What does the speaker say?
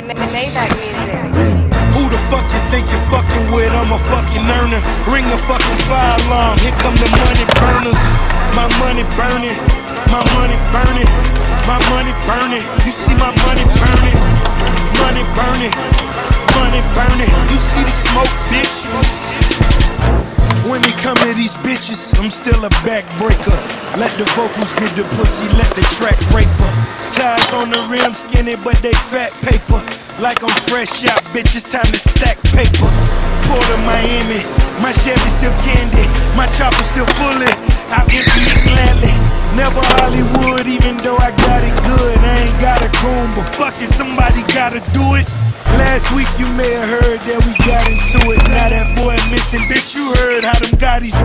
Who the fuck you think you're fucking with? I'm a fucking earner. Ring the fucking fire alarm. Here come the money burners. My money burning. My money burning. My money burning. You see my money burning. Money burning. Money burning. You see the smoke, bitch. When it come to these bitches, I'm still a backbreaker. Let the vocals get the pussy, let the track raper. Ties on the rim, skinny, but they fat paper. Like I'm fresh out, bitch, it's time to stack paper. Port of Miami, my Chevy still candy, my chopper still fully. I empty it gladly. Never Hollywood, even though I got it good. I ain't got a comb, but fuck it, somebody gotta do it. Last week you may have heard that we that boy missing, bitch, you heard how them Gottis